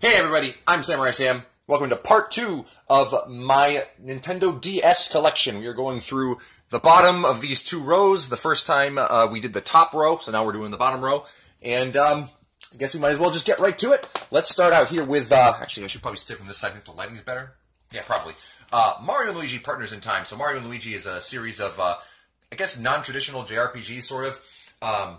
Hey everybody, I'm Samurai Sam. Welcome to part two of my Nintendo DS collection. We are going through the bottom of these two rows. The first time uh, we did the top row, so now we're doing the bottom row. And um, I guess we might as well just get right to it. Let's start out here with, uh, actually I should probably stick from this side, I think the lighting's better. Yeah, probably. Uh, Mario and Luigi Partners in Time. So Mario and Luigi is a series of, uh, I guess, non-traditional JRPG sort of. Um,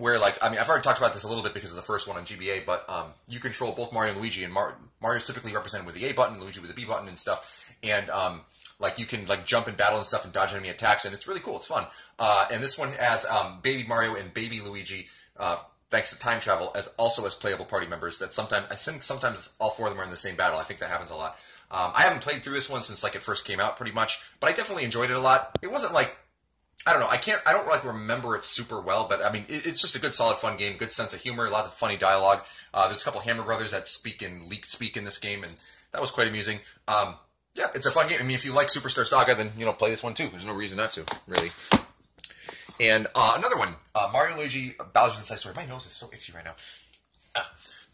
where like I mean I've already talked about this a little bit because of the first one on GBA, but um, you control both Mario and Luigi, and Mar- Mario's typically represented with the A button, Luigi with the B button and stuff, and um, like you can like jump in battle and stuff and dodge enemy attacks, and it's really cool. It's fun. Uh, and this one has um, Baby Mario and Baby Luigi. Uh, thanks to time travel, as also as playable party members. That sometimes I think sometimes all four of them are in the same battle. I think that happens a lot. Um, I haven't played through this one since like it first came out, pretty much, but I definitely enjoyed it a lot. It wasn't like I don't know. I can't. I don't like remember it super well, but I mean, it, it's just a good, solid, fun game. Good sense of humor, lots of funny dialogue. Uh, there's a couple Hammer brothers that speak in leet speak in this game, and that was quite amusing. Um, yeah, it's a fun game. I mean, if you like Superstar Saga, then you know play this one too. There's no reason not to, really. And uh, another one, uh, Mario Luigi Bowser's Inside Story. My nose is so itchy right now. Uh,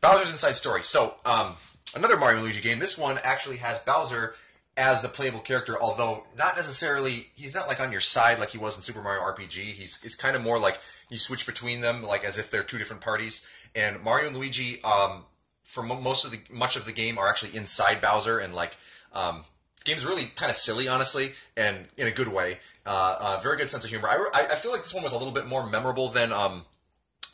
Bowser's Inside Story. So um, another Mario Luigi game. This one actually has Bowser as a playable character, although not necessarily he's not like on your side like he was in Super Mario RPG. He's it's kind of more like you switch between them like as if they're two different parties. And Mario and Luigi, um, for most of the much of the game, are actually inside Bowser, and like um, game's really kind of silly, honestly, and in a good way. Uh, uh, very good sense of humor. I, I feel like this one was a little bit more memorable than um,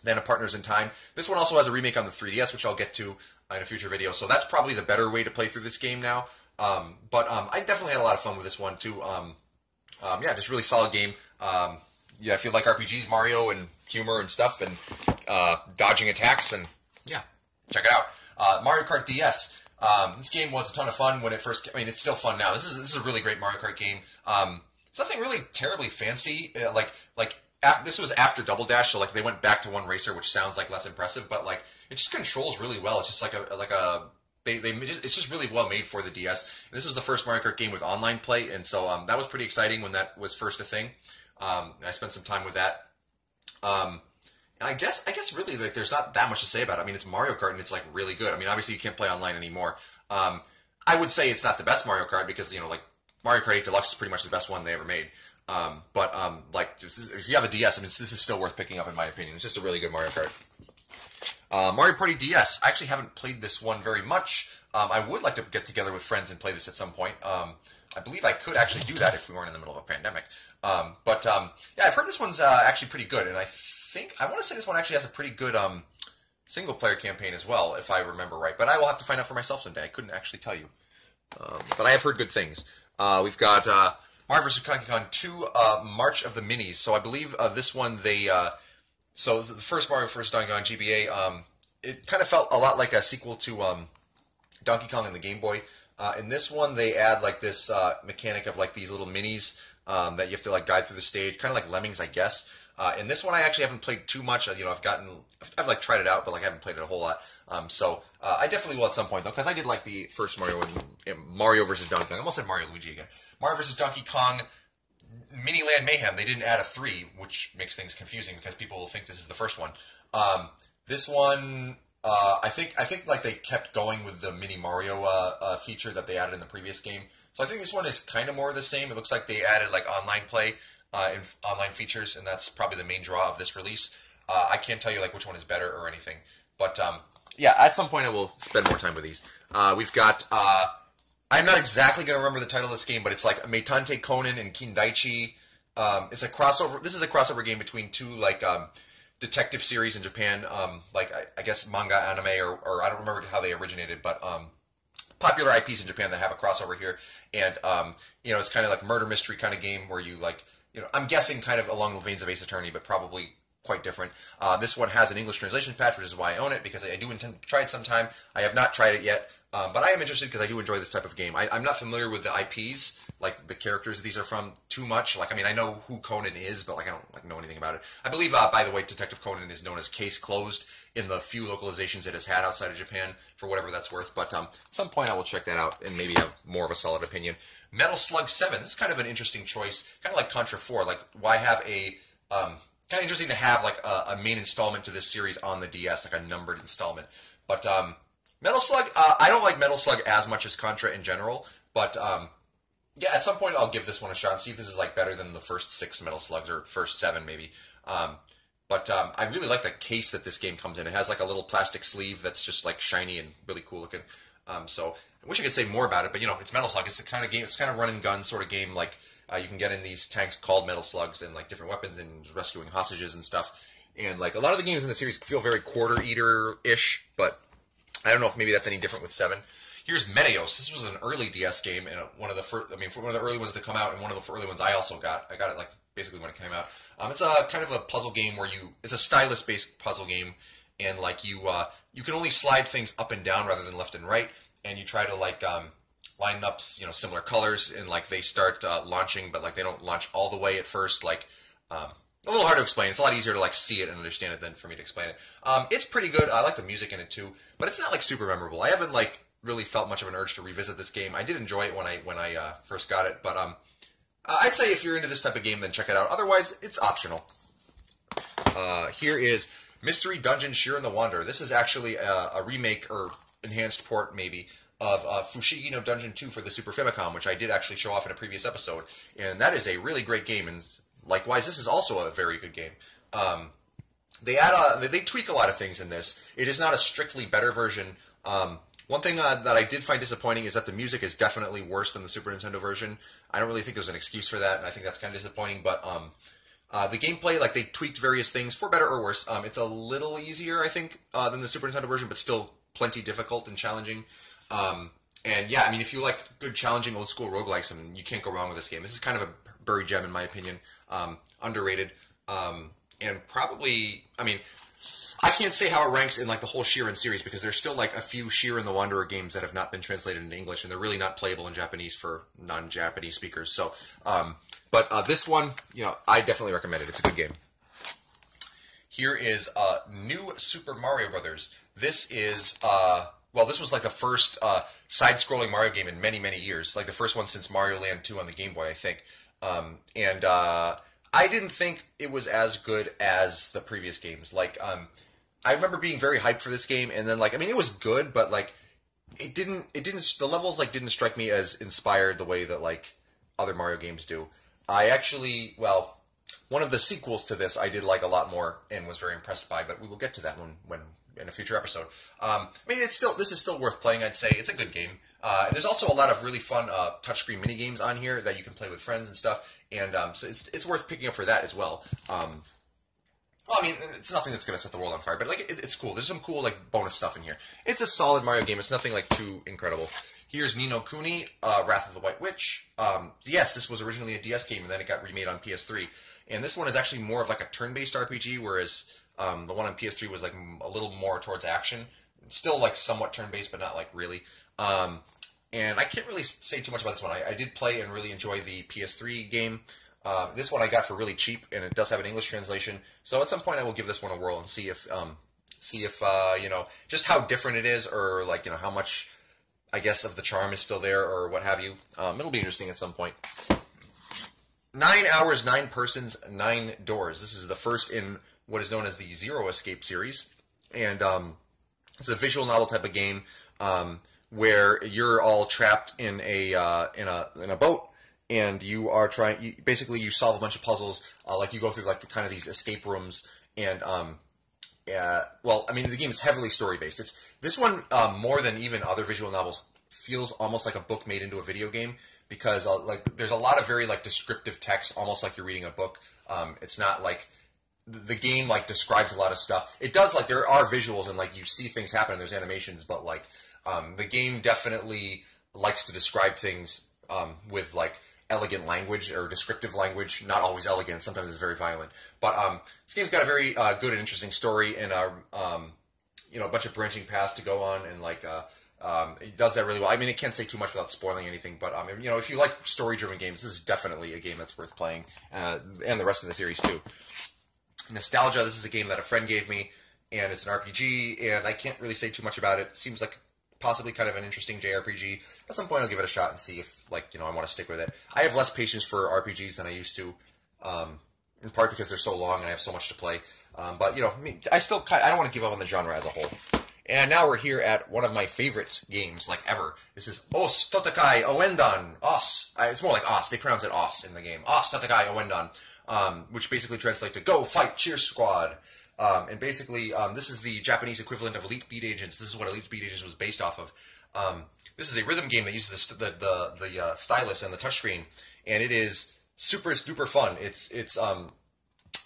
than a Partners in Time. This one also has a remake on the 3DS, which I'll get to in a future video. So that's probably the better way to play through this game now. Um, but um, I definitely had a lot of fun with this one too. Um, um yeah, just really solid game. Um, yeah, if you like RPGs, Mario and humor and stuff, and uh, dodging attacks, and yeah, check it out. Uh, Mario Kart DS. Um, this game was a ton of fun when it first. I mean, it's still fun now. This is this is a really great Mario Kart game. it's nothing really terribly fancy. Uh, like like after, this was after Double Dash, so like they went back to one racer, which sounds like less impressive, but like it just controls really well. It's just like a like a they, they just, it's just really well made for the DS. And this was the first Mario Kart game with online play, and so um, that was pretty exciting when that was first a thing. Um, I spent some time with that. Um, and I guess I guess really like there's not that much to say about it. I mean, it's Mario Kart and it's like really good. I mean, obviously you can't play online anymore. Um, I would say it's not the best Mario Kart because you know like Mario Kart 8 Deluxe is pretty much the best one they ever made. Um, but um, like if you have a DS, I mean, this is still worth picking up in my opinion. It's just a really good Mario Kart. Uh, Mario Party DS. I actually haven't played this one very much. Um, I would like to get together with friends and play this at some point. Um, I believe I could actually do that if we weren't in the middle of a pandemic. Um, but um, yeah, I've heard this one's uh, actually pretty good, and I think I want to say this one actually has a pretty good um, single player campaign as well, if I remember right. But I will have to find out for myself someday. I couldn't actually tell you, um, but I have heard good things. Uh, we've got uh, Mario vs. Donkey Kong 2, uh, March of the Minis. So I believe uh, this one they so the first Mario first Donkey Kong GBA, um, it kind of felt a lot like a sequel to um, Donkey Kong and the Game Boy. Uh, in this one, they add like this uh, mechanic of like these little minis um, that you have to like guide through the stage, kind of like Lemmings, I guess. Uh, in this one, I actually haven't played too much. Uh, you know, I've gotten, I've like tried it out, but like I haven't played it a whole lot. Um, so uh, I definitely will at some point though, because I did like the first Mario and Mario versus Donkey Kong. I almost said Mario Luigi again. Mario versus Donkey Kong Mini Land Mayhem, they didn't add a three, which makes things confusing because people will think this is the first one. Um, this one, uh, I think, I think like they kept going with the Mini Mario uh, uh, feature that they added in the previous game. So I think this one is kind of more the same. It looks like they added like online play uh, and online features, and that's probably the main draw of this release. Uh, I can't tell you like which one is better or anything, but um, yeah, at some point I will spend more time with these. Uh, we've got I'm not exactly going to remember the title of this game, but it's like Meitantei Conan and Kindaichi. Um, it's a crossover. This is a crossover game between two like um, detective series in Japan. Um, like I, I, guess manga, anime, or, or, I don't remember how they originated, but um, popular IPs in Japan that have a crossover here. And um, you know, it's kind of like murder mystery kind of game where you like, you know, I'm guessing kind of along the veins of Ace Attorney, but probably quite different. Uh, this one has an English translation patch, which is why I own it because I, I do intend to try it sometime. I have not tried it yet. Um, but I am interested because I do enjoy this type of game. I, am not familiar with the IPs, like the characters these are from, too much. Like, I mean, I know who Conan is, but like, I don't like know anything about it. I believe, uh, by the way, Detective Conan is known as Case Closed in the few localizations it has had outside of Japan, for whatever that's worth. But um, at some point, I will check that out and maybe have more of a solid opinion. Metal Slug Seven. This is kind of an interesting choice, kind of like Contra Four. Like, why have a um, kind of interesting to have like a, a main installment to this series on the DS, like a numbered installment. But um, Metal Slug, uh, I don't like Metal Slug as much as Contra in general, but um, yeah, at some point I'll give this one a shot and see if this is like better than the first six Metal Slugs or first seven maybe. Um, but um, I really like the case that this game comes in. It has like a little plastic sleeve that's just like shiny and really cool looking. Um, so I wish I could say more about it, but you know, it's Metal Slug. It's the kind of game. It's kind of run and gun sort of game. Like uh, you can get in these tanks called Metal Slugs and like different weapons and rescuing hostages and stuff. And like a lot of the games in the series feel very quarter eater ish, but I don't know if maybe that's any different with seven. Here's Meteos. This was an early DS game and one of the first. I mean, one of the early ones to come out, and one of the early ones I also got. I got it like basically when it came out. Um, it's a kind of a puzzle game where you. It's a stylus based puzzle game, and like you uh, you can only slide things up and down rather than left and right, and you try to like um, line up you know similar colors, and like they start uh, launching, but like they don't launch all the way at first. Like um, a little hard to explain. It's a lot easier to like see it and understand it than for me to explain it. Um, it's pretty good. I like the music in it too, but it's not like super memorable. I haven't like really felt much of an urge to revisit this game. I did enjoy it when I when I uh, first got it, but um, I'd say if you're into this type of game, then check it out. Otherwise, it's optional. Uh, here is Mystery Dungeon Shiren the Wanderer. This is actually a, a remake or enhanced port, maybe, of uh, Fushigi no Dungeon 2 for the Super Famicom, which I did actually show off in a previous episode. And that is a really great game. And likewise, this is also a very good game. Um, they add a, they tweak a lot of things in this. It is not a strictly better version. Um, one thing uh, that I did find disappointing is that the music is definitely worse than the Super Nintendo version. I don't really think there's an excuse for that, and I think that's kind of disappointing. But um, uh, the gameplay, like they tweaked various things for better or worse. Um, it's a little easier, I think, uh, than the Super Nintendo version, but still plenty difficult and challenging. Um, and yeah, I mean, if you like good, challenging old school roguelikes, I mean, you can't go wrong with this game. This is kind of a buried gem, in my opinion. Um, underrated, um, and probably, I mean, I can't say how it ranks in like the whole Shiren series because there's still like a few Shiren the Wanderer games that have not been translated into English, and they're really not playable in Japanese for non-Japanese speakers. So, um, but uh, this one, you know, I definitely recommend it. It's a good game. Here is uh, New Super Mario Brothers. This is uh, well, this was like the first uh, side-scrolling Mario game in many, many years. Like the first one since Mario Land 2 on the Game Boy, I think. Um, and uh, I didn't think it was as good as the previous games. Like, um, I remember being very hyped for this game, and then like, I mean, it was good, but like, it didn't, it didn't, the levels like didn't strike me as inspired the way that like other Mario games do. I actually, well, one of the sequels to this I did like a lot more and was very impressed by, but we will get to that one when in a future episode. Um, I mean, it's still this is still worth playing. I'd say it's a good game. Uh, there's also a lot of really fun uh, touchscreen mini games on here that you can play with friends and stuff, and um, so it's it's worth picking up for that as well. Um, well, I mean, it's nothing that's going to set the world on fire, but like it, it's cool. There's some cool like bonus stuff in here. It's a solid Mario game. It's nothing like too incredible. Here's Ni no Kuni, uh, Wrath of the White Witch. Um, yes, this was originally a DS game, and then it got remade on PS3. And this one is actually more of like a turn-based RPG, whereas um, the one on PS3 was like a little more towards action. Still like somewhat turn-based, but not like really. Um, and I can't really say too much about this one. I, I did play and really enjoy the PS3 game. Uh, this one I got for really cheap, and it does have an English translation. So at some point, I will give this one a whirl and see if um, see if uh, you know just how different it is, or like you know how much I guess of the charm is still there, or what have you. Um, it'll be interesting at some point. Nine hours, nine persons, nine doors. This is the first in what is known as the Zero Escape series, and um, it's a visual novel type of game. Um, where you're all trapped in a uh, in a in a boat and you are trying you, basically you solve a bunch of puzzles uh, like you go through like the kind of these escape rooms and um uh, well i mean the game is heavily story based it's this one um, more than even other visual novels feels almost like a book made into a video game because uh, like there's a lot of very like descriptive text almost like you're reading a book um, it's not like the game like describes a lot of stuff it does like there are visuals and like you see things happen and there's animations but like um, the game definitely likes to describe things um, with like elegant language or descriptive language. Not always elegant. Sometimes it's very violent. But um, this game's got a very uh, good and interesting story and a um, you know a bunch of branching paths to go on and like. Uh, um, it does that really well. I mean, it can't say too much without spoiling anything, but um, you know, if you like story-driven games, this is definitely a game that's worth playing, uh, and the rest of the series too. Nostalgia. This is a game that a friend gave me, and it's an RPG, and I can't really say too much about it. it seems like possibly kind of an interesting JRPG. At some point, I'll give it a shot and see if, like, you know, I want to stick with it. I have less patience for RPGs than I used to, um, in part because they're so long and I have so much to play. Um, but you know, I still kind of, I don't want to give up on the genre as a whole. And now we're here at one of my favorite games, like ever. This is Os Tatakae Ouendan. Os. It's more like Os. They pronounce it Os in the game. Os Tatakae Ouendan. Um, which basically translates to Go Fight Cheer Squad. Um, and basically, um, this is the Japanese equivalent of Elite Beat Agents. This is what Elite Beat Agents was based off of. Um, this is a rhythm game that uses the the the, the uh, stylus and the touchscreen, and it is super duper fun. It's it's um,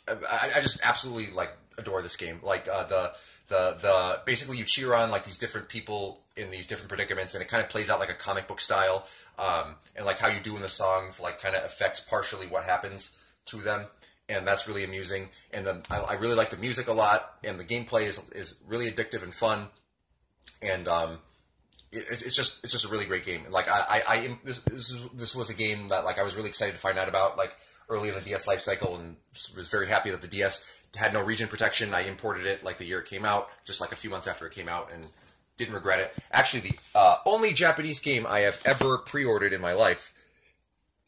I, I just absolutely like adore this game. Like uh, the the the basically you cheer on like these different people in these different predicaments, and it kind of plays out like a comic book style. Um, and like how you do in the songs, like kind of affects partially what happens to them, and that's really amusing. And the, I, I, really like the music a lot, and the gameplay is is really addictive and fun. And um, it, it's just it's just a really great game. Like I, I, I this this, is, this was a game that like I was really excited to find out about like early in the DS life cycle, and was very happy that the DS had no region protection. I imported it like the year it came out, just like a few months after it came out, and didn't regret it. Actually, the uh, only Japanese game I have ever pre-ordered in my life,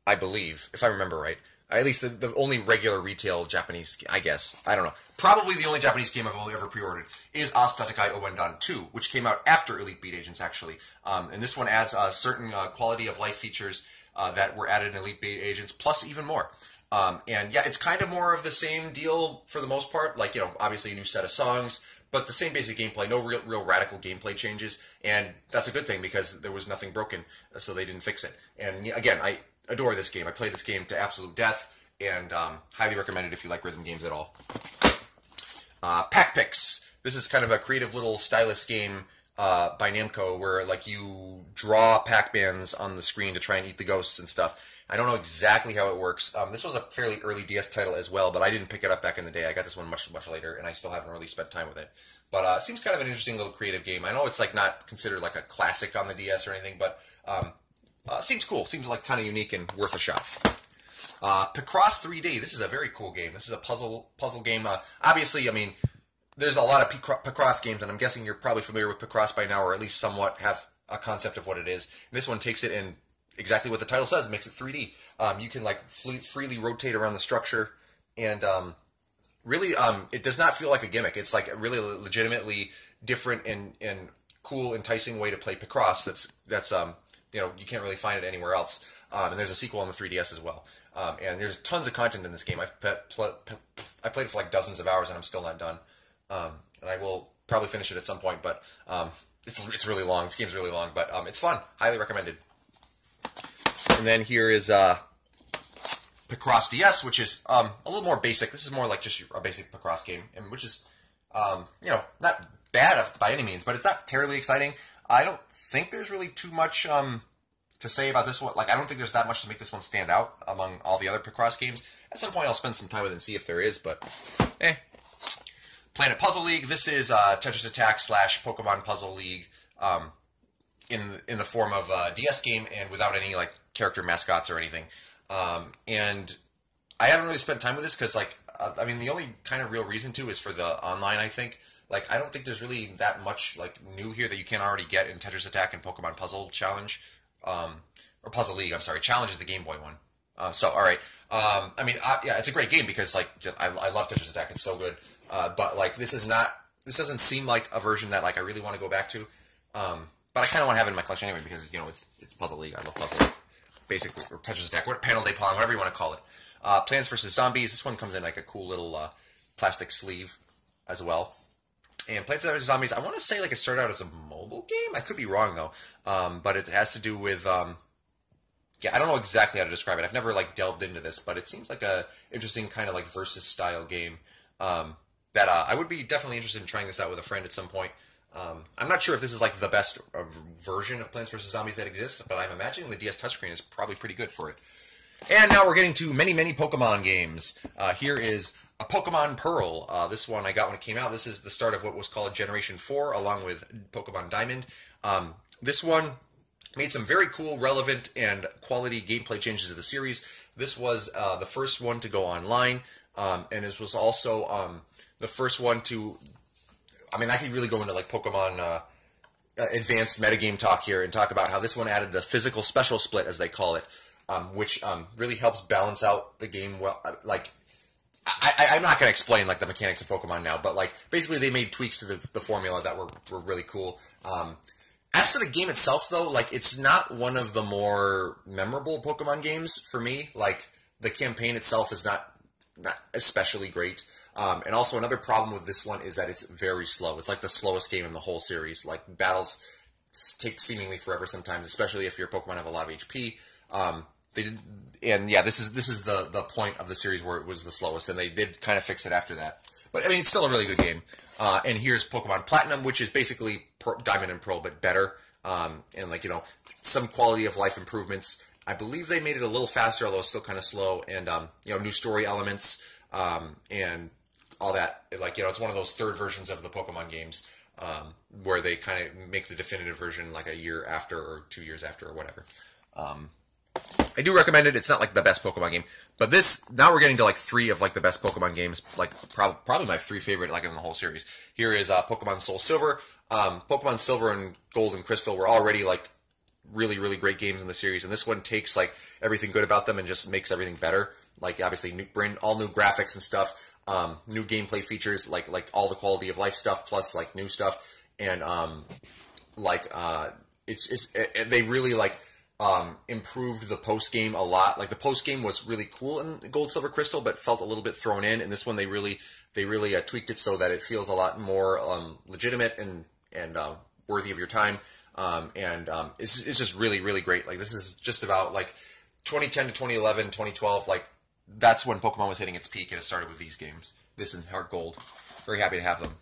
I believe, if I remember right. At least the, the only regular retail Japanese, I guess. I don't know. Probably the only Japanese game I've only ever pre-ordered is Os Tatakae Ouendan 2, which came out after Elite Beat Agents, actually. Um, and this one adds uh, certain uh, quality of life features uh, that were added in Elite Beat Agents, plus even more. Um, and yeah, it's kind of more of the same deal for the most part. Like, you know, obviously a new set of songs, but the same basic gameplay, no real, real radical gameplay changes. And that's a good thing because there was nothing broken, so they didn't fix it. And again, I adore this game. I play this game to absolute death and um, highly recommend it if you like rhythm games at all. Uh, Pac Pix. This is kind of a creative little stylus game uh, by Namco where like you draw Pac-Mans on the screen to try and eat the ghosts and stuff. I don't know exactly how it works. Um, this was a fairly early DS title as well, but I didn't pick it up back in the day. I got this one much much later, and I still haven't really spent time with it. But uh, it seems kind of an interesting little creative game. I know it's like not considered like a classic on the DS or anything, but um, uh, seems cool. Seems like kind of unique and worth a shot. Uh, Picross 3D. This is a very cool game. This is a puzzle puzzle game. Uh, obviously, I mean, there's a lot of Picross games, and I'm guessing you're probably familiar with Picross by now, or at least somewhat have a concept of what it is. This one takes it in exactly what the title says. It makes it 3D. Um, you can like freely rotate around the structure, and um, really, um, it does not feel like a gimmick. It's like a really legitimately different and, and cool, enticing way to play Picross. That's that's um, you know you can't really find it anywhere else. Um, and there's a sequel on the 3DS as well. Um, and there's tons of content in this game. I've pl- pl- I played it for like dozens of hours, and I'm still not done. Um, and I will probably finish it at some point, but um, it's it's really long. This game's really long, but um, it's fun. Highly recommended. And then here is uh, Picross DS, which is um, a little more basic. This is more like just a basic Picross game, and which is, you know, not bad by any means, but it's not terribly exciting. I don't think there's really too much um, to say about this one. Like, I don't think there's that much to make this one stand out among all the other Picross games. At some point, I'll spend some time with it and see if there is, but eh. Planet Puzzle League. This is uh, Tetris Attack slash Pokemon Puzzle League um, in in the form of a DS game and without any like character mascots or anything. Um, and I haven't really spent time with this because, like, uh, I mean, the only kind of real reason to is for the online. I think, like, I don't think there's really that much like new here that you can't already get in Tetris Attack and Pokemon Puzzle Challenge, um, or Puzzle League. I'm sorry, Challenge is the Game Boy one. Um, so, all right. Um, I mean, I, yeah, it's a great game because like I, I love Tetris Attack. It's so good. Uh, but like, this is not. This doesn't seem like a version that like I really want to go back to. Um, but I kind of want to have it in my collection anyway because you know it's it's Puzzle League. I love Puzzle League basically, or Tetris Attack, what panel de pong, whatever you want to call it. Uh, Plants vs Zombies. This one comes in like a cool little uh, plastic sleeve as well. And Plants vs Zombies, I want to say like it started out as a mobile game. I could be wrong though, um, but it has to do with. Um, yeah, I don't know exactly how to describe it. I've never like delved into this, but it seems like a interesting kind of like versus style game. Um, that uh, I would be definitely interested in trying this out with a friend at some point. Um, I'm not sure if this is like the best uh, version of Plants vs. Zombies that exists, but I'm imagining the DS touchscreen is probably pretty good for it. And now we're getting to many, many Pokemon games. Uh, here is a Pokemon Pearl. Uh, this one I got when it came out. This is the start of what was called Generation 4, along with Pokemon Diamond. Um, this one made some very cool, relevant, and quality gameplay changes to the series. This was uh, the first one to go online, um, and this was also um, the first one to I mean, I could really go into like Pokemon uh, uh, advanced metagame talk here and talk about how this one added the physical special split, as they call it, um, which um, really helps balance out the game well. Uh, like, I, am not going to explain like the mechanics of Pokemon now, but like basically they made tweaks to the, the formula that were, were really cool. Um, as for the game itself, though, like it's not one of the more memorable Pokemon games for me. Like the campaign itself is not not especially great. Um, and also another problem with this one is that it's very slow. It's like the slowest game in the whole series. Like battles take seemingly forever sometimes, especially if your Pokemon have a lot of HP. Um, they did, and yeah, this is this is the the point of the series where it was the slowest, and they did kind of fix it after that. But I mean, it's still a really good game. Uh, and here's Pokemon Platinum, which is basically Diamond and Pearl but better, um, and like you know some quality of life improvements. I believe they made it a little faster, although still kind of slow, and um, you know new story elements um, and all that. Like you know, it's one of those third versions of the Pokemon games um, where they kind of make the definitive version like a year after or two years after or whatever. Um, I do recommend it. It's not like the best Pokemon game, but this now we're getting to like three of like the best Pokemon games, like prob- probably my three favorite like in the whole series. Here is uh, Pokemon Soul Silver. Um, Pokemon Silver and Gold and Crystal were already like really really great games in the series, and this one takes like everything good about them and just makes everything better. Like obviously new, bring all new graphics and stuff, um, new gameplay features, like like all the quality of life stuff plus like new stuff, and um, like uh, it's it's it, they really like um, improved the post game a lot. Like the post game was really cool in Gold, Silver, Crystal, but felt a little bit thrown in. And this one, they really they really uh, tweaked it so that it feels a lot more um, legitimate and and uh, worthy of your time. Um, and um, it's, it's just really really great. Like this is just about like 2010 to 2011, 2012. Like that's when Pokemon was hitting its peak, and it started with these games. This and Heart Gold. Very happy to have them.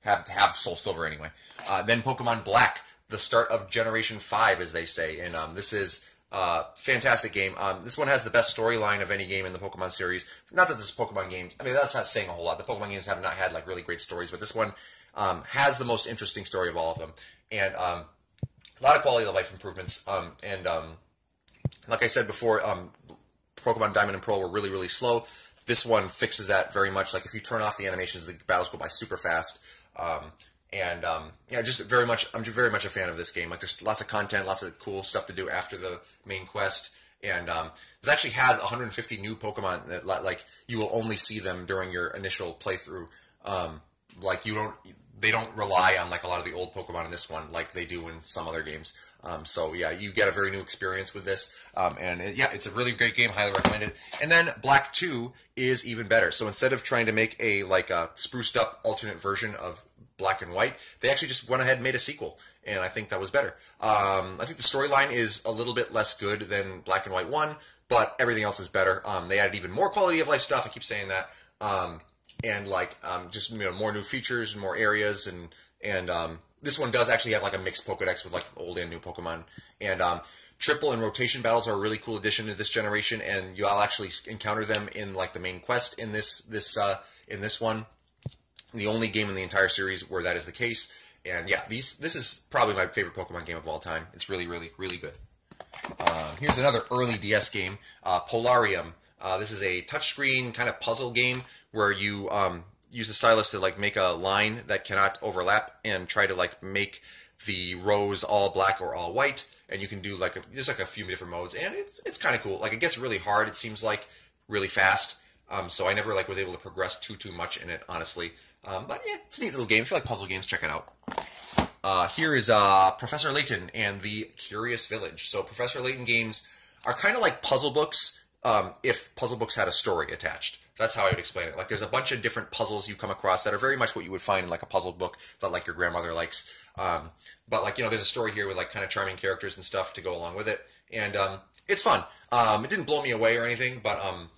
Have to have Soul Silver anyway. Uh, then Pokemon Black the start of Generation Five, as they say, and um, this is a uh, fantastic game. Um, this one has the best storyline of any game in the Pokemon series. Not that this Pokemon game, I mean, that's not saying a whole lot. The Pokemon games have not had like really great stories, but this one um, has the most interesting story of all of them, and um, a lot of quality of life improvements. Um, and um, like I said before, Pokemon Diamond and Pearl were really, really slow. This one fixes that very much. Like if you turn off the animations, the battles go by super fast. And um, yeah, just very much. I'm very much a fan of this game. Like, there's lots of content, lots of cool stuff to do after the main quest, and um, this actually has 150 new Pokemon that like you will only see them during your initial playthrough. Um, like you don't, they don't rely on like a lot of the old Pokemon in this one, like they do in some other games. Um, so yeah, you get a very new experience with this, um, and it, yeah, it's a really great game. Highly recommended. And then Black Two is even better. So instead of trying to make a like a spruced up alternate version of black and white. They actually just went ahead and made a sequel, and I think that was better. Um, I think the storyline is a little bit less good than Black and White One, but everything else is better. Um, they added even more quality of life stuff. I keep saying that, um, and like um, just you know more new features and more areas, and and um, this one does actually have like a mixed Pokedex with like old and new Pokemon, and um, triple and rotation battles are a really cool addition to this generation, and you'll actually encounter them in like the main quest in this this uh, in this one the only game in the entire series where that is the case. And yeah, these this is probably my favorite Pokemon game of all time. It's really, really, really good. Uh, here's another early DS game, uh, Polarium. Uh, this is a touchscreen kind of puzzle game where you um, use a stylus to like make a line that cannot overlap and try to like make the rows all black or all white. And you can do like a, there's like a few different modes, and it's it's kind of cool. Like it gets really hard. It seems like really fast. Um, so I never like was able to progress too too much in it, honestly. Um, but yeah, it's a neat little game. If you like puzzle games, check it out. Uh, here is uh, Professor Layton and the Curious Village. So Professor Layton games are kind of like puzzle books um, if puzzle books had a story attached. That's how I would explain it. Like there's a bunch of different puzzles you come across that are very much what you would find in like a puzzle book that like your grandmother likes. Um, but like you know, there's a story here with like kind of charming characters and stuff to go along with it, and um, it's fun. Um, it didn't blow me away or anything, but um,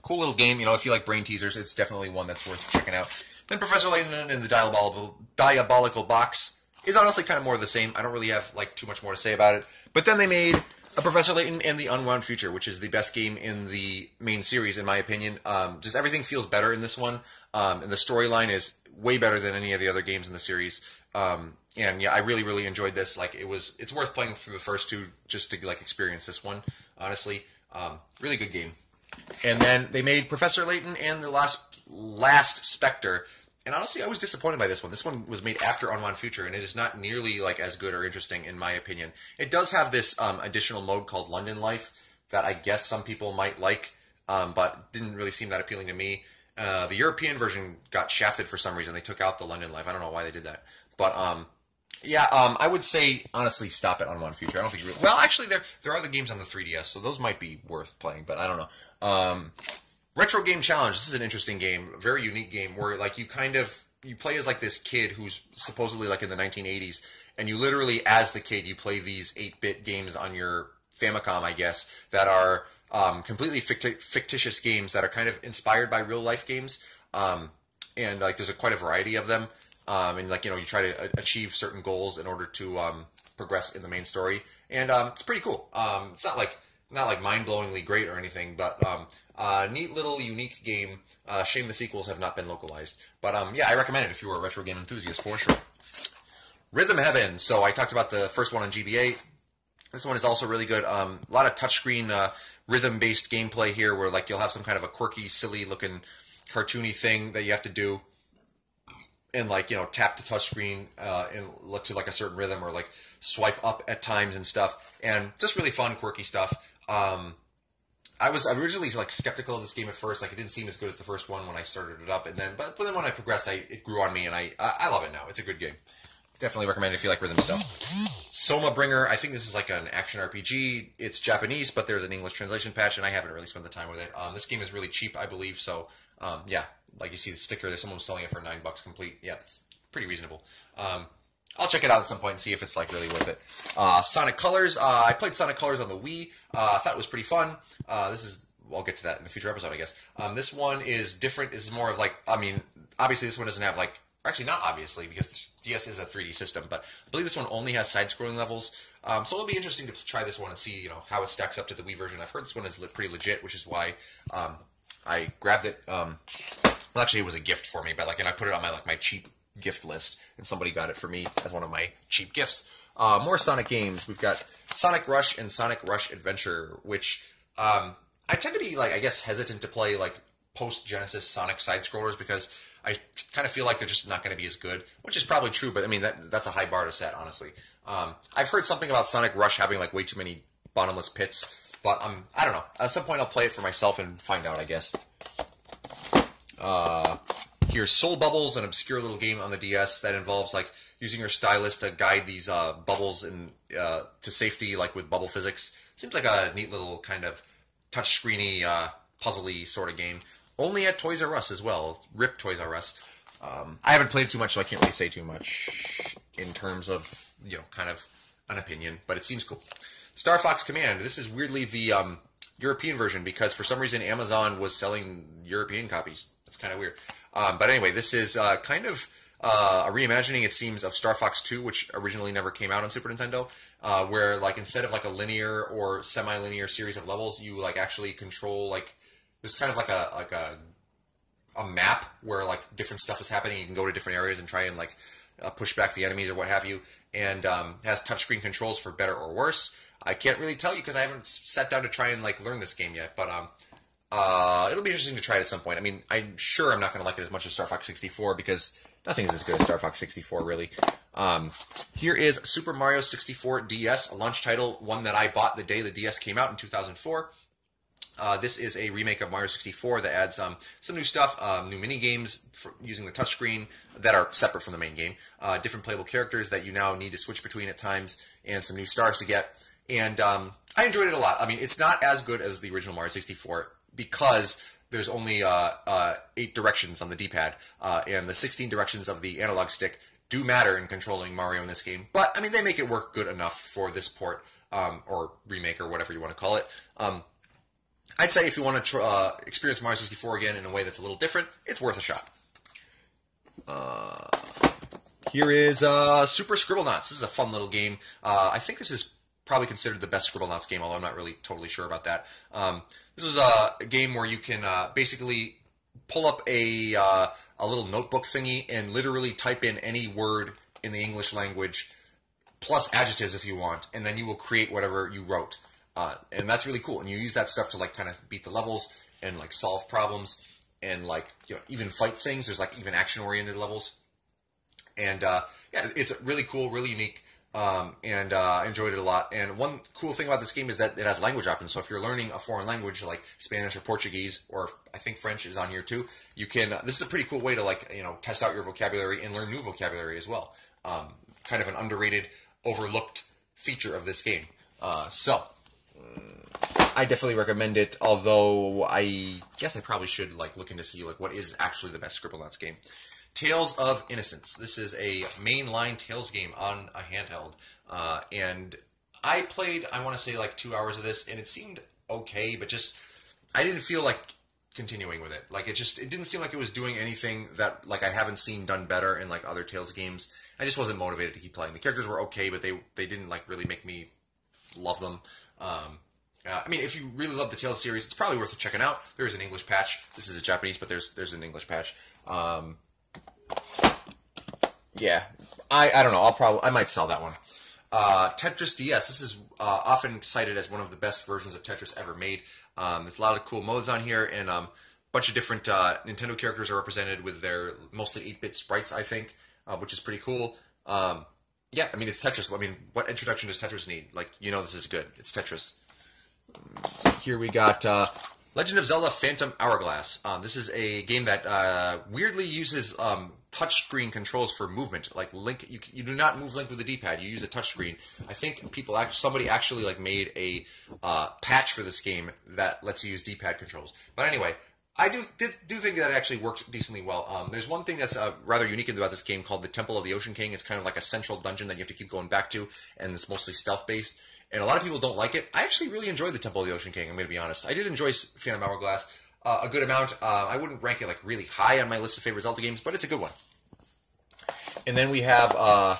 cool little game. You know, if you like brain teasers, it's definitely one that's worth checking out. Then Professor Layton in the diabolical, diabolical box is honestly kind of more of the same. I don't really have like too much more to say about it. But then they made a Professor Layton and the Unwound Future, which is the best game in the main series, in my opinion. Um, just everything feels better in this one, um, and the storyline is way better than any of the other games in the series. Um, and yeah, I really, really enjoyed this. Like, it was, it's worth playing through the first two just to like experience this one. Honestly, um, really good game. And then they made Professor Layton and the last last Spectre. And honestly, I was disappointed by this one. This one was made after Unwound Future, and it is not nearly like as good or interesting in my opinion. It does have this um, additional mode called London Life that I guess some people might like. um, but didn't really seem that appealing to me. Uh, the European version got shafted for some reason. They took out the London Life. I don't know why they did that, but um, yeah, um, I would say honestly, stop it Unwound Future. I don't think. You really, well, actually, there there are the games on the 3DS, so those might be worth playing, but I don't know. Retro Game Challenge. This is an interesting game, a very unique game where like you kind of you play as like this kid who's supposedly like in the 1980s, and you literally as the kid you play these 8-bit games on your Famicom, I guess, that are um, completely ficti- fictitious games that are kind of inspired by real life games. Um, and like there's a, quite a variety of them. Um, and like you know you try to achieve certain goals in order to um, progress in the main story, and um, it's pretty cool. Um, it's not like not like mind blowingly great or anything, but um, uh, neat little unique game. Uh, shame the sequels have not been localized, but um, yeah, I recommend it if you are a retro game enthusiast for sure. Rhythm Heaven. So I talked about the first one on GBA. This one is also really good. Um, a lot of touchscreen uh, rhythm-based gameplay here, where like you'll have some kind of a quirky, silly-looking, cartoony thing that you have to do and like you know tap the touchscreen uh, and look to like a certain rhythm or like swipe up at times and stuff and just really fun quirky stuff um, i was originally like skeptical of this game at first. Like it didn't seem as good as the first one when i started it up. And then but, but then when i progressed I, it grew on me and I, I, I love it now. It's a good game. Definitely recommend if you like rhythm stuff. Soma bringer i think this is like an action rpg it's japanese but there's an english translation patch and i haven't really spent the time with it. Um, this game is really cheap i believe so um, yeah. Like you see the sticker there's someone selling it for nine bucks complete. Yeah, that's pretty reasonable. Um, I'll check it out at some point and see if it's like really worth it. Uh, Sonic Colors. Uh, I played Sonic Colors on the Wii. Uh, I thought it was pretty fun. Uh, this is. I'll get to that in a future episode, I guess. Um, this one is different. This is more of like. I mean, obviously this one doesn't have like. Actually, not obviously because DS is a 3D system, but I believe this one only has side-scrolling levels. Um, so it'll be interesting to try this one and see, you know, how it stacks up to the Wii version. I've heard this one is pretty legit, which is why um, I grabbed it. Um, well, actually, it was a gift for me, but like, and I put it on my like my cheap gift list, and somebody got it for me as one of my cheap gifts. Uh, more Sonic games. We've got Sonic Rush and Sonic Rush Adventure, which um, I tend to be like, I guess, hesitant to play like post Genesis Sonic side scrollers because I kind of feel like they're just not going to be as good, which is probably true. But I mean, that that's a high bar to set, honestly. Um, I've heard something about Sonic Rush having like way too many bottomless pits, but um, I don't know. At some point, I'll play it for myself and find out. I guess. Uh, here's Soul Bubbles, an obscure little game on the DS that involves like using your stylus to guide these uh, bubbles in uh, to safety, like with bubble physics. Seems like a neat little kind of touchscreeny, uh, puzzly sort of game. Only at Toys R Us as well. Rip Toys R Us. Um, I haven't played too much, so I can't really say too much in terms of you know kind of an opinion, but it seems cool. Star Fox Command. This is weirdly the um, European version because for some reason Amazon was selling European copies. It's kind of weird. Um, but anyway, this is uh, kind of uh, a reimagining, it seems, of Star Fox 2, which originally never came out on Super Nintendo. Uh, where like instead of like a linear or semi-linear series of levels, you like actually control like there's kind of like a like a a map where like different stuff is happening. You can go to different areas and try and like uh, push back the enemies or what have you, and um, has touchscreen controls for better or worse. I can't really tell you because I haven't sat down to try and like learn this game yet, but um, uh, it'll be interesting to try it at some point. I mean, I'm sure I'm not going to like it as much as Star Fox 64 because nothing is as good as Star Fox 64, really. Um, here is Super Mario 64 DS, a launch title, one that I bought the day the DS came out in 2004. Uh, this is a remake of Mario 64 that adds um, some new stuff, um, new mini games using the touchscreen that are separate from the main game, uh, different playable characters that you now need to switch between at times, and some new stars to get. And um, I enjoyed it a lot. I mean, it's not as good as the original Mario 64 because there's only uh, uh, eight directions on the D-pad, uh, and the 16 directions of the analog stick do matter in controlling Mario in this game. But I mean, they make it work good enough for this port um, or remake or whatever you want to call it. Um, I'd say if you want to uh, experience Mario 64 again in a way that's a little different, it's worth a shot. Uh, here is uh, Super Scribblenauts. This is a fun little game. I think this is probably considered the best Scribblenauts game, although I'm not really totally sure about that. Um, this was a, game where you can uh, basically pull up a uh, a little notebook thingy and literally type in any word in the English language plus adjectives if you want, and then you will create whatever you wrote. Uh, and that's really cool. And you use that stuff to like kind of beat the levels and like solve problems and like you know even fight things. There's like even action oriented levels, and uh, yeah, it's a really cool, really unique. Um, and uh, enjoyed it a lot. And one cool thing about this game is that it has language options. So if you're learning a foreign language like Spanish or Portuguese, or I think French is on here too, you can. Uh, this is a pretty cool way to like you know test out your vocabulary and learn new vocabulary as well. Um, kind of an underrated, overlooked feature of this game. Uh, so I definitely recommend it. Although I guess I probably should like look into see like what is actually the best Scribblenauts game. Tales of Innocence. This is a mainline Tales game on a handheld, uh, and I played. I want to say like two hours of this, and it seemed okay, but just I didn't feel like continuing with it. Like it just it didn't seem like it was doing anything that like I haven't seen done better in like other Tales games. I just wasn't motivated to keep playing. The characters were okay, but they they didn't like really make me love them. Um, uh, I mean, if you really love the Tales series, it's probably worth checking out. There is an English patch. This is a Japanese, but there's there's an English patch. Um, yeah, I I don't know. I'll probably I might sell that one. Uh, Tetris DS. This is uh, often cited as one of the best versions of Tetris ever made. Um, there's a lot of cool modes on here, and um, a bunch of different uh, Nintendo characters are represented with their mostly 8-bit sprites, I think, uh, which is pretty cool. Um, yeah, I mean it's Tetris. I mean, what introduction does Tetris need? Like, you know, this is good. It's Tetris. Here we got uh, Legend of Zelda: Phantom Hourglass. Um, this is a game that uh, weirdly uses um, touchscreen controls for movement. Like Link, you, you do not move Link with the D-pad. You use a touchscreen. I think people act, somebody actually like made a uh, patch for this game that lets you use D-pad controls. But anyway, I do did, do think that actually works decently well. Um, there's one thing that's uh, rather unique about this game called the Temple of the Ocean King. It's kind of like a central dungeon that you have to keep going back to, and it's mostly stealth based. And a lot of people don't like it. I actually really enjoyed the Temple of the Ocean King. I'm going to be honest. I did enjoy Phantom Hourglass uh, a good amount. Uh, I wouldn't rank it like really high on my list of favorite Zelda games, but it's a good one. And then we have uh,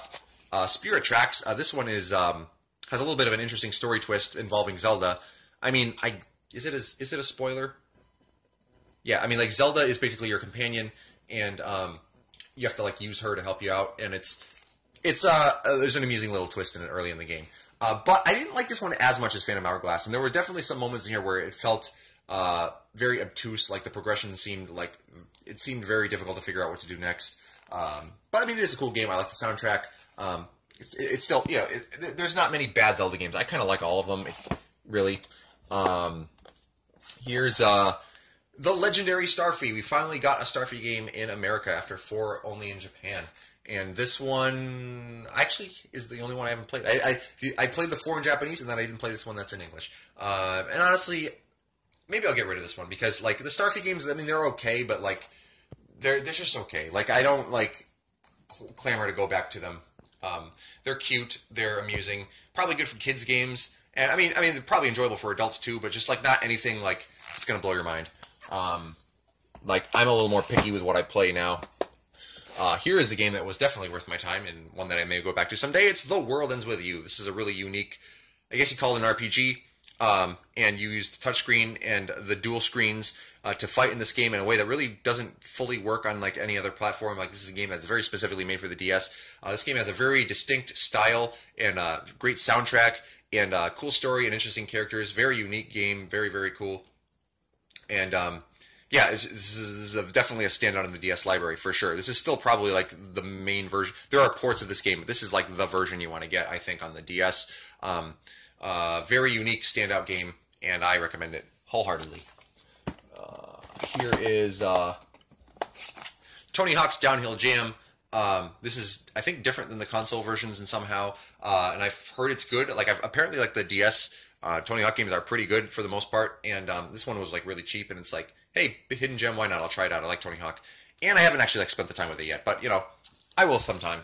uh, Spirit Tracks. Uh, this one is um, has a little bit of an interesting story twist involving Zelda. I mean, I is it a, is it a spoiler? Yeah, I mean, like Zelda is basically your companion, and um, you have to like use her to help you out, and it's it's uh, uh there's an amusing little twist in it early in the game. Uh, but I didn't like this one as much as Phantom Hourglass, and there were definitely some moments in here where it felt uh, very obtuse. Like the progression seemed like it seemed very difficult to figure out what to do next. Um, but I mean, it is a cool game. I like the soundtrack. Um, it's, it's still, you know, it, there's not many bad Zelda games. I kind of like all of them, really. Um, here's uh, the legendary Starfy. We finally got a Starfy game in America after four only in Japan. And this one actually is the only one I haven't played. I, I, I played the four in Japanese, and then I didn't play this one that's in English. Uh, and honestly, maybe I'll get rid of this one because like the Starfy games, I mean they're okay, but like they're they're just okay. Like I don't like cl- clamor to go back to them. Um, they're cute, they're amusing, probably good for kids games, and I mean I mean they're probably enjoyable for adults too, but just like not anything like it's gonna blow your mind. Um, like I'm a little more picky with what I play now. Uh, here is a game that was definitely worth my time and one that I may go back to someday. It's The World Ends With You. This is a really unique, I guess you call it an RPG, um, and you use the touchscreen and the dual screens uh, to fight in this game in a way that really doesn't fully work on like any other platform. Like this is a game that's very specifically made for the DS. Uh, this game has a very distinct style and uh, great soundtrack and uh, cool story and interesting characters. Very unique game. Very very cool. And um, yeah, this, this, is, is a, definitely a standout in the DS library for sure. This is still probably like the main version. There are ports of this game, but this is like the version you want to get, I think, on the DS. Um, uh, very unique, standout game, and I recommend it wholeheartedly. Uh, here is uh, Tony Hawk's Downhill Jam. Um, this is, I think, different than the console versions and somehow, uh, and I've heard it's good. Like, I've, apparently, like the DS uh, Tony Hawk games are pretty good for the most part, and um, this one was like really cheap, and it's like hey, hidden gem, why not? I'll try it out. I like Tony Hawk, and I haven't actually like spent the time with it yet, but you know, I will sometime.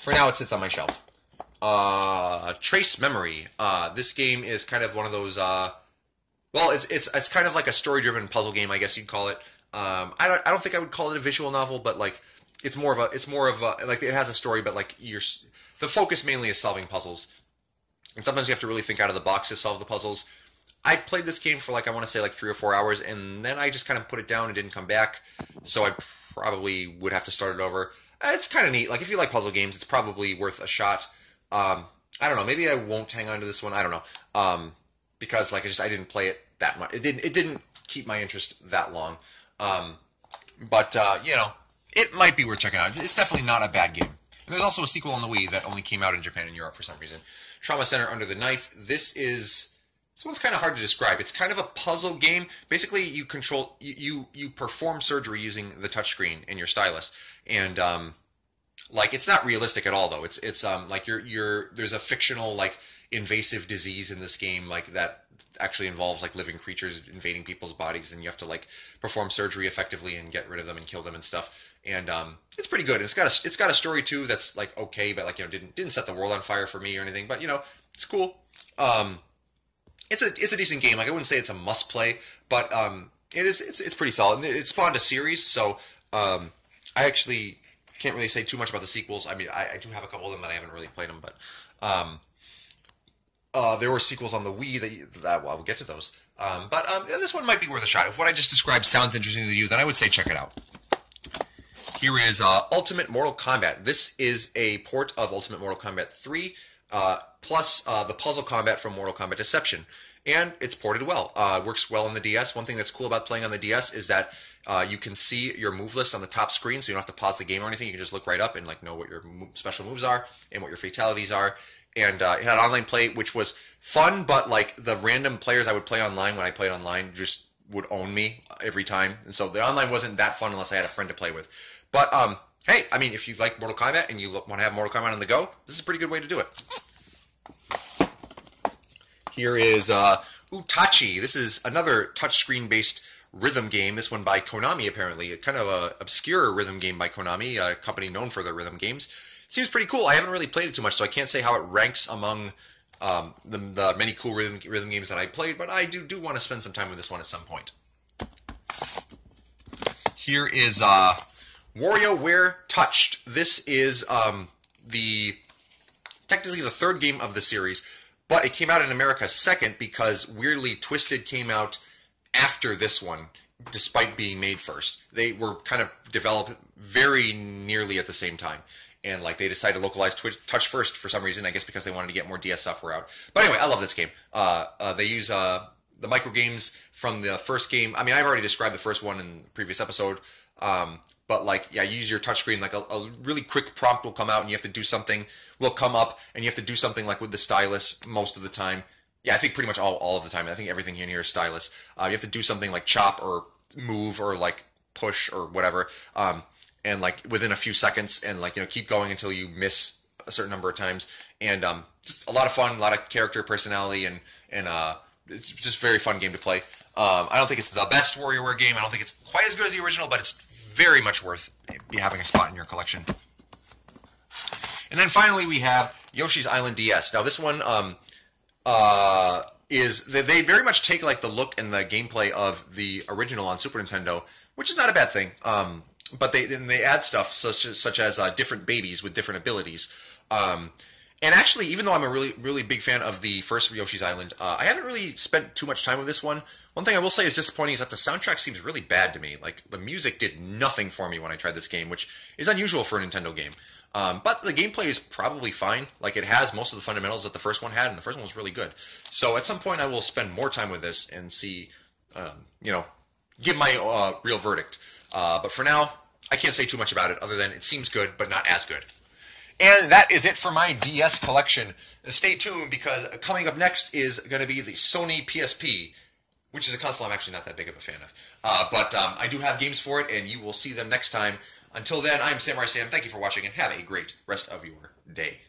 For now, it sits on my shelf. Uh, Trace Memory. Uh, this game is kind of one of those. Uh, well, it's it's it's kind of like a story-driven puzzle game, I guess you'd call it. Um, I don't I don't think I would call it a visual novel, but like it's more of a it's more of a like it has a story, but like you're the focus mainly is solving puzzles, and sometimes you have to really think out of the box to solve the puzzles. I played this game for like I want to say like three or four hours, and then I just kind of put it down and didn't come back. So I probably would have to start it over. Uh, it's kind of neat. Like if you like puzzle games, it's probably worth a shot. Um, I don't know. Maybe I won't hang on to this one. I don't know. Um, because like I just I didn't play it that much. It didn't it didn't keep my interest that long. Um, but uh, you know, it might be worth checking out. It's definitely not a bad game. And there's also a sequel on the Wii that only came out in Japan and Europe for some reason. Trauma Center Under the Knife. This is this one's kind of hard to describe. It's kind of a puzzle game. Basically, you control you you, you perform surgery using the touchscreen and your stylus, and um, like it's not realistic at all though. It's it's um like you're you're there's a fictional like invasive disease in this game like that actually involves like living creatures invading people's bodies and you have to like perform surgery effectively and get rid of them and kill them and stuff. And um, it's pretty good. It's got a it's got a story too that's like okay but like you know didn't didn't set the world on fire for me or anything. But you know it's cool. Um, it's a it's a decent game. Like i wouldn't say it's a must play but um, it is it's, it's pretty solid. It spawned a series so um, i actually can't really say too much about the sequels i mean I, I do have a couple of them but i haven't really played them but um, uh, there were sequels on the Wii that, that well, we'll get to those. Um, but um, this one might be worth a shot. If what I just described sounds interesting to you, then I would say check it out. Here is uh, Ultimate Mortal Kombat. This is a port of Ultimate Mortal Kombat 3, uh, plus uh, the puzzle Kombat from Mortal Kombat Deception. And it's ported well. Uh, works well on the DS. One thing that's cool about playing on the DS is that uh, you can see your move list on the top screen, so you don't have to pause the game or anything. You can just look right up and like know what your special moves are and what your fatalities are and uh, it had online play, which was fun, but like the random players I would play online when I played online just would own me every time, and so the online wasn't that fun unless I had a friend to play with. But um, hey, I mean, if you like Mortal Kombat and you want to have Mortal Kombat on the go, this is a pretty good way to do it. Here is uh, Utacchi. This is another touchscreen based rhythm game. This one by Konami, apparently. Kind of a obscure rhythm game by Konami, a company known for their rhythm games seems pretty cool. I haven't really played it too much, so I can't say how it ranks among um, the, the, many cool rhythm, rhythm games that I played, but I do do want to spend some time with this one at some point. Here is uh, WarioWare Touched. This is um, the technically the third game of the series, but it came out in America second because weirdly Twisted came out after this one, despite being made first. They were kind of developed very nearly at the same time and like they decided to localize Twitch, Touch first for some reason. I guess because they wanted to get more DS software out. But anyway, I love this game. Uh, uh, they use uh, the micro games from the first game. I mean, I've already described the first one in the previous episode. Um, but like, yeah, use your touchscreen. Like a, a, really quick prompt will come out, and you have to do something. Will come up, and you have to do something like with the stylus most of the time. Yeah, I think pretty much all, all of the time. I think everything here in here is stylus. Uh, you have to do something like chop or move or like push or whatever. Um, and like within a few seconds and like you know keep going until you miss a certain number of times and um, a lot of fun a lot of character personality and and uh, it's just very fun game to play um, I don't think it's the best WarioWare game I don't think it's quite as good as the original but it's very much worth having a spot in your collection and then finally we have Yoshi's Island DS now this one um, uh, is they, they very much take like the look and the gameplay of the original on Super Nintendo which is not a bad thing um, but they then they add stuff such as, such as uh, different babies with different abilities. Um, and actually, even though I'm a really really big fan of the first Yoshi's Island, uh, I haven't really spent too much time with this one. One thing I will say is disappointing is that the soundtrack seems really bad to me. Like the music did nothing for me when I tried this game, which is unusual for a Nintendo game. Um, but the gameplay is probably fine. Like it has most of the fundamentals that the first one had, and the first one was really good. So at some point, I will spend more time with this and see, um, you know, give my uh, real verdict. Uh, but for now, I can't say too much about it other than it seems good, but not as good. And that is it for my DS collection. Stay tuned because coming up next is going to be the Sony PSP, which is a console I'm actually not that big of a fan of. Uh, but um, I do have games for it, and you will see them next time. Until then, I'm Samurai Sam. Thank you for watching, and have a great rest of your day.